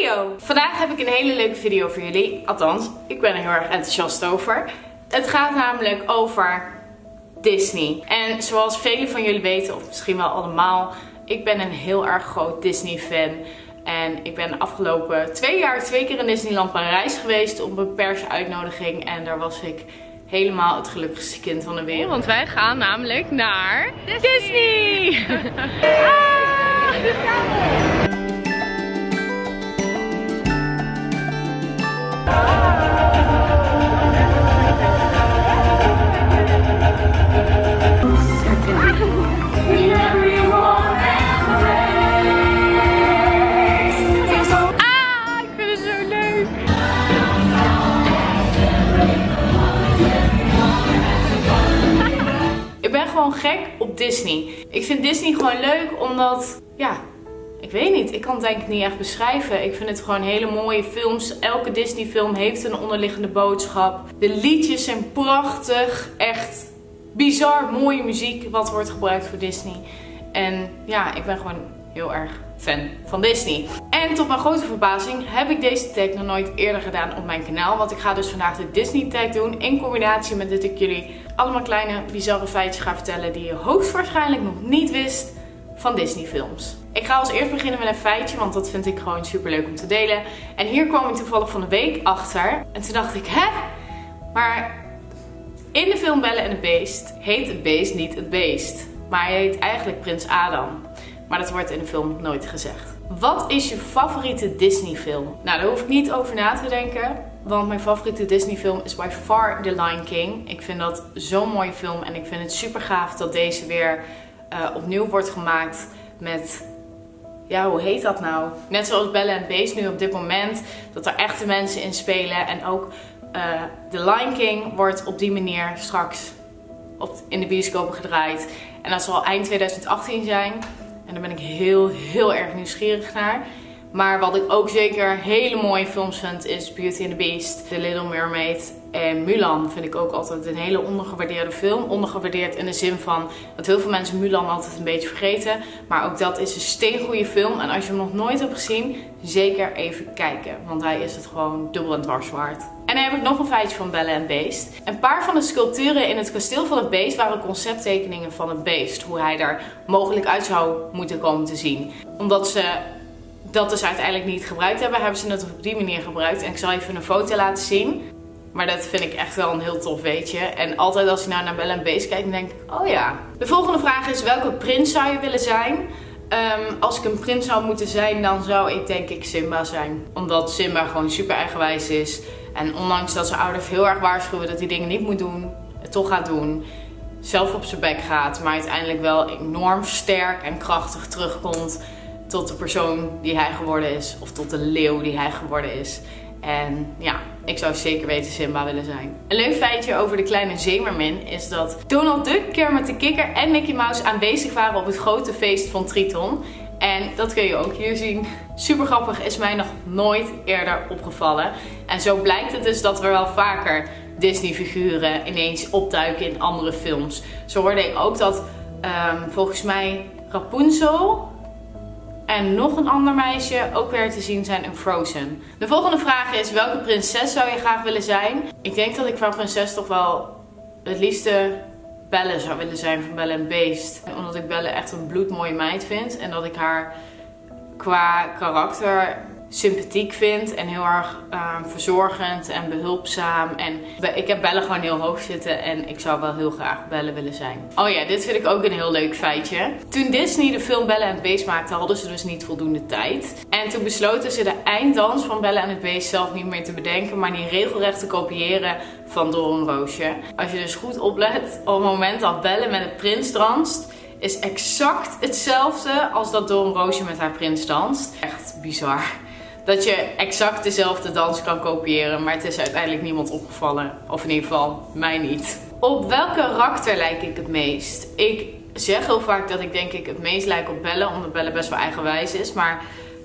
video! Vandaag heb ik een hele leuke video voor jullie. Althans, ik ben er heel erg enthousiast over. Het gaat namelijk over Disney. En zoals velen van jullie weten, of misschien wel allemaal, ik ben een heel erg groot Disney fan. En ik ben de afgelopen twee jaar twee keer in Disneyland Parijs geweest op een persuitnodiging. En daar was ik helemaal het gelukkigste kind van de wereld. Want wij gaan namelijk naar Disney! ah! Gewoon gek op Disney. Ik vind Disney gewoon leuk omdat, ja, ik weet niet. Ik kan het denk ik niet echt beschrijven. Ik vind het gewoon hele mooie films. Elke Disney film heeft een onderliggende boodschap. De liedjes zijn prachtig. Echt bizar mooie muziek wat wordt gebruikt voor Disney. En ja, ik ben gewoon heel erg fan van Disney. En tot mijn grote verbazing heb ik deze tag nog nooit eerder gedaan op mijn kanaal. Want ik ga dus vandaag de Disney tag doen in combinatie met dat ik jullie allemaal kleine bizarre feitjes ga vertellen die je hoogstwaarschijnlijk nog niet wist van Disney films. Ik ga als eerst beginnen met een feitje, want dat vind ik gewoon super leuk om te delen. En hier kwam ik toevallig van de week achter. En toen dacht ik, hè? Maar in de film Belle en het Beest heet het beest niet het beest. Maar hij heet eigenlijk Prins Adam. Maar dat wordt in de film nooit gezegd. Wat is je favoriete Disney film? Nou, daar hoef ik niet over na te denken. Want mijn favoriete Disney film is by far The Lion King. Ik vind dat zo'n mooie film. En ik vind het super gaaf dat deze weer uh, opnieuw wordt gemaakt met... Ja, hoe heet dat nou? Net zoals Belle en Beast nu op dit moment. Dat er echte mensen in spelen. En ook uh, The Lion King wordt op die manier straks op, in de bioscopen gedraaid. En dat zal eind 2018 zijn. En daar ben ik heel, heel erg nieuwsgierig naar. Maar wat ik ook zeker hele mooie films vind is Beauty and the Beast, The Little Mermaid en Mulan vind ik ook altijd een hele ondergewaardeerde film. Ondergewaardeerd in de zin van dat heel veel mensen Mulan altijd een beetje vergeten. Maar ook dat is een steengoede film. En als je hem nog nooit hebt gezien, zeker even kijken. Want hij is het gewoon dubbel en dwars waard. En dan heb ik nog een feitje van Belle en Beest. Een paar van de sculpturen in het kasteel van het beest waren concepttekeningen van het beest. Hoe hij er mogelijk uit zou moeten komen te zien. Omdat ze dat dus uiteindelijk niet gebruikt hebben, hebben ze het op die manier gebruikt. En ik zal even een foto laten zien. Maar dat vind ik echt wel een heel tof weetje. En altijd als ik nou naar Belle Beast kijk, dan denk ik, oh ja. De volgende vraag is, welke prins zou je willen zijn? Um, als ik een prins zou moeten zijn, dan zou ik denk ik Simba zijn. Omdat Simba gewoon super eigenwijs is. En ondanks dat zijn ouders heel erg waarschuwen dat hij dingen niet moet doen, het toch gaat doen. Zelf op zijn bek gaat, maar uiteindelijk wel enorm sterk en krachtig terugkomt tot de persoon die hij geworden is. Of tot de leeuw die hij geworden is. En ja, ik zou zeker weten Simba willen zijn. Een leuk feitje over de kleine zeemermin is dat Donald Duck, Kermit de Kikker en Mickey Mouse aanwezig waren op het grote feest van Triton. En dat kun je ook hier zien. Super grappig, is mij nog nooit eerder opgevallen. En zo blijkt het dus dat er wel vaker Disney figuren ineens opduiken in andere films. Zo hoorde ik ook dat um, volgens mij Rapunzel en nog een ander meisje ook weer te zien zijn in Frozen. De volgende vraag is, welke prinses zou je graag willen zijn? Ik denk dat ik van prinses toch wel het liefste Belle zou willen zijn van Belle en Beest. Omdat ik Belle echt een bloedmooie meid vind. En dat ik haar qua karakter sympathiek vind en heel erg uh, verzorgend en behulpzaam. En ik heb Belle gewoon heel hoog zitten en ik zou wel heel graag Belle willen zijn. Oh ja, dit vind ik ook een heel leuk feitje. Toen Disney de film Belle en het Beest maakte, hadden ze dus niet voldoende tijd. En toen besloten ze de einddans van Belle en het Beest zelf niet meer te bedenken, maar die regelrecht te kopiëren van Doornroosje. Als je dus goed oplet, op het moment dat Belle met het prins danst, is exact hetzelfde als dat Doornroosje met haar prins danst. Echt bizar dat je exact dezelfde dans kan kopiëren, maar het is uiteindelijk niemand opgevallen. Of in ieder geval mij niet. Op welke karakter lijk ik het meest? Ik zeg heel vaak dat ik denk ik het meest lijk op Belle, omdat Belle best wel eigenwijs is. Maar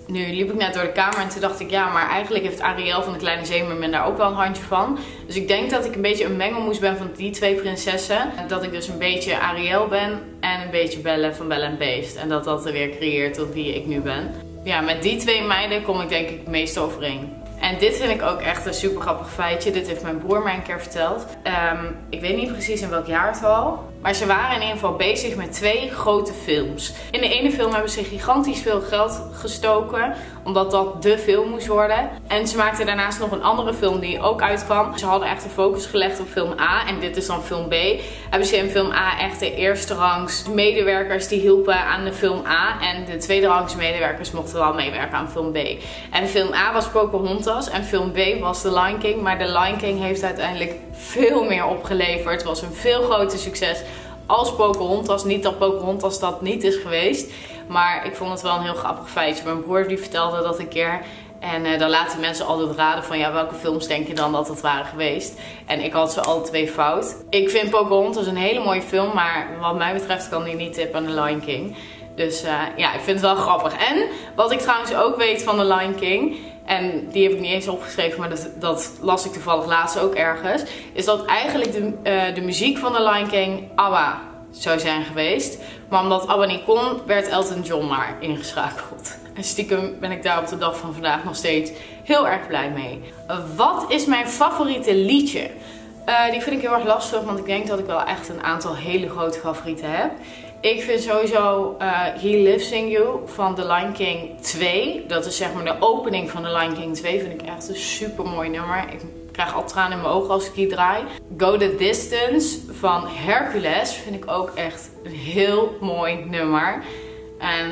nu liep ik net door de kamer en toen dacht ik, ja, maar eigenlijk heeft Ariel van de Kleine Zeemermin daar ook wel een handje van. Dus ik denk dat ik een beetje een mengelmoes ben van die twee prinsessen. Dat ik dus een beetje Ariel ben en een beetje Belle van Belle en Beest. En dat dat er weer creëert tot wie ik nu ben. Ja, met die twee meiden kom ik denk ik het meest overeen. En dit vind ik ook echt een super grappig feitje. Dit heeft mijn broer mij een keer verteld. Ehm, ik weet niet precies in welk jaar het al. Maar ze waren in ieder geval bezig met twee grote films. In de ene film hebben ze gigantisch veel geld gestoken. Omdat dat de film moest worden. En ze maakten daarnaast nog een andere film die ook uitkwam. Ze hadden echt een focus gelegd op film A. En dit is dan film B. Hebben ze in film A echt de eerste rangs medewerkers die hielpen aan de film A. En de tweede rangs medewerkers mochten wel meewerken aan film B. En film A was Pocahontas. En film B was The Lion King. Maar The Lion King heeft uiteindelijk veel meer opgeleverd. Het was een veel groter succes als Pocahontas. Niet dat Pocahontas dat niet is geweest. Maar ik vond het wel een heel grappig feitje. Mijn broer die vertelde dat een keer. En uh, dan laten mensen altijd raden van ja, welke films denk je dan dat het waren geweest. En ik had ze alle twee fout. Ik vind Pocahontas een hele mooie film, maar wat mij betreft kan die niet tippen aan The Lion King. Dus uh, ja, ik vind het wel grappig. En wat ik trouwens ook weet van The Lion King en die heb ik niet eens opgeschreven, maar dat, dat las ik toevallig laatst ook ergens. Is dat eigenlijk de, uh, de muziek van The Lion King ABBA zou zijn geweest. Maar omdat ABBA niet kon, werd Elton John maar ingeschakeld. En stiekem ben ik daar op de dag van vandaag nog steeds heel erg blij mee. wat is mijn favoriete liedje? Uh, die vind ik heel erg lastig, want ik denk dat ik wel echt een aantal hele grote favorieten heb. Ik vind sowieso uh, He Lives in You van The Lion King 2. Dat is zeg maar de opening van The Lion King 2. Vind ik echt een super mooi nummer. Ik krijg al tranen in mijn ogen als ik die draai. Go the Distance van Hercules vind ik ook echt een heel mooi nummer. En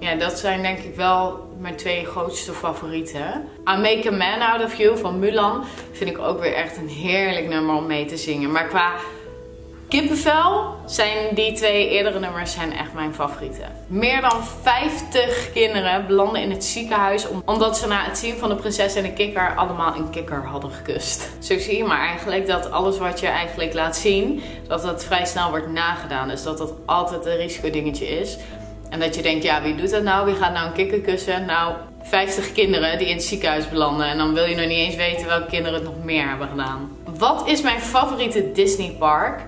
ja, dat zijn denk ik wel mijn twee grootste favorieten. I Make a Man Out of You van Mulan vind ik ook weer echt een heerlijk nummer om mee te zingen. Maar qua Kippenvel zijn die twee eerdere nummers zijn echt mijn favorieten. Meer dan 50 kinderen belanden in het ziekenhuis omdat ze na het zien van de prinses en de kikker allemaal een kikker hadden gekust. Zo zie je maar eigenlijk dat alles wat je eigenlijk laat zien, dat dat vrij snel wordt nagedaan. Dus dat dat altijd een risicodingetje is. En dat je denkt, ja wie doet dat nou? Wie gaat nou een kikker kussen? Nou, 50 kinderen die in het ziekenhuis belanden. En dan wil je nog niet eens weten welke kinderen het nog meer hebben gedaan. Wat is mijn favoriete Disney park?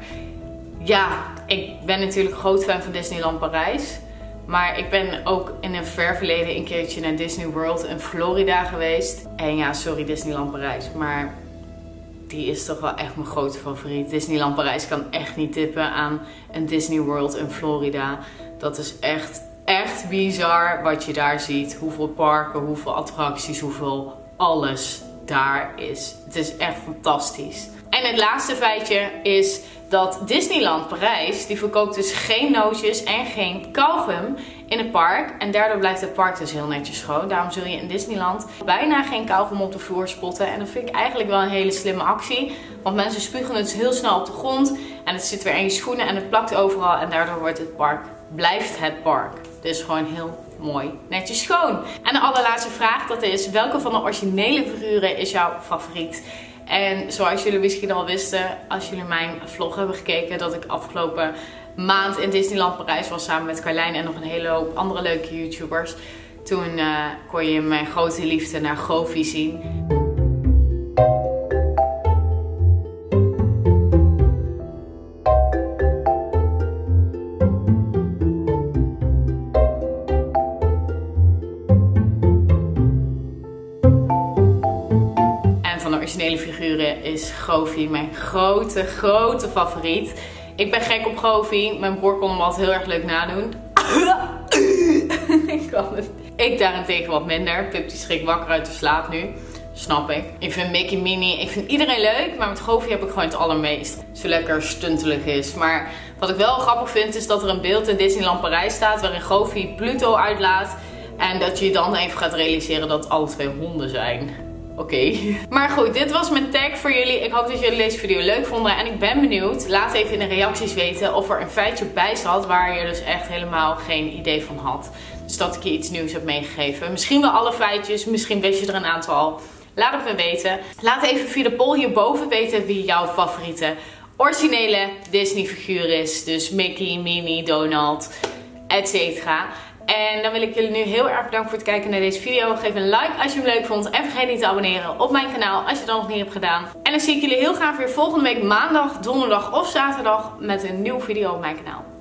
Ja, ik ben natuurlijk groot fan van Disneyland Parijs. Maar ik ben ook in een ver verleden een keertje naar Disney World in Florida geweest. En ja, sorry Disneyland Parijs, maar die is toch wel echt mijn grote favoriet. Disneyland Parijs kan echt niet tippen aan een Disney World in Florida. Dat is echt, echt bizar wat je daar ziet. Hoeveel parken, hoeveel attracties, hoeveel alles daar is. Het is echt fantastisch. En het laatste feitje is dat Disneyland Parijs, die verkoopt dus geen nootjes en geen kauwgum in het park. En daardoor blijft het park dus heel netjes schoon. Daarom zul je in Disneyland bijna geen kauwgum op de vloer spotten. En dat vind ik eigenlijk wel een hele slimme actie. Want mensen spugen het dus heel snel op de grond. En het zit weer in je schoenen en het plakt overal. En daardoor wordt het park, blijft het park. Dus gewoon heel mooi netjes schoon. En de allerlaatste vraag dat is, welke van de originele figuren is jouw favoriet? En zoals jullie misschien al wisten, als jullie mijn vlog hebben gekeken, dat ik afgelopen maand in Disneyland Parijs was samen met Carlijn en nog een hele hoop andere leuke YouTubers. Toen uh, kon je mijn grote liefde naar Goofy zien. Originele figuren is Goofy mijn grote, grote favoriet. Ik ben gek op Goofy. Mijn broer kon hem altijd heel erg leuk nadoen. ik kan het. Ik daarentegen wat minder. Pip die schrikt wakker uit de slaap nu. Snap ik. Ik vind Mickey Minnie, ik vind iedereen leuk, maar met Goofy heb ik gewoon het allermeest. Zo lekker stuntelig is. Maar wat ik wel grappig vind is dat er een beeld in Disneyland Parijs staat waarin Goofy Pluto uitlaat. En dat je dan even gaat realiseren dat alle twee honden zijn. Oké. Maar goed, dit was mijn tag voor jullie. Ik hoop dat jullie deze video leuk vonden. En ik ben benieuwd, laat even in de reacties weten of er een feitje bij zat waar je dus echt helemaal geen idee van had. Dus dat ik je iets nieuws heb meegegeven. Misschien wel alle feitjes, misschien wist je er een aantal. Laat het me weten. Laat even via de poll hierboven weten wie jouw favoriete originele Disney figuur is. Dus Mickey, Minnie, Donald, etc. En dan wil ik jullie nu heel erg bedanken voor het kijken naar deze video. Geef een like als je hem leuk vond. En vergeet niet te abonneren op mijn kanaal als je dat nog niet hebt gedaan. En dan zie ik jullie heel graag weer volgende week maandag, donderdag of zaterdag met een nieuwe video op mijn kanaal.